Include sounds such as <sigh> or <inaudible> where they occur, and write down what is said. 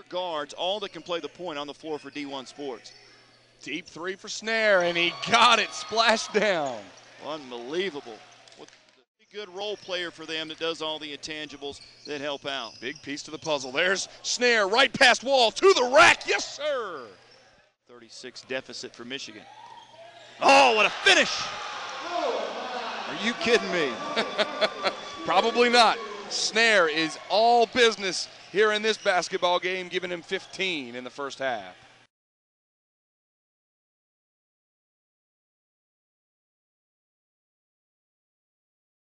four guards, all that can play the point on the floor for D1 Sports. Deep three for Snaer, and he got it. Splash down. Unbelievable. What a good role player for them that does all the intangibles that help out. Big piece to the puzzle. There's Snaer right past Wall to the rack. Yes, sir. 36 deficit for Michigan. Oh, what a finish! Are you kidding me? <laughs> Probably not. Snaer is all business here in this basketball game, giving him 15 in the first half.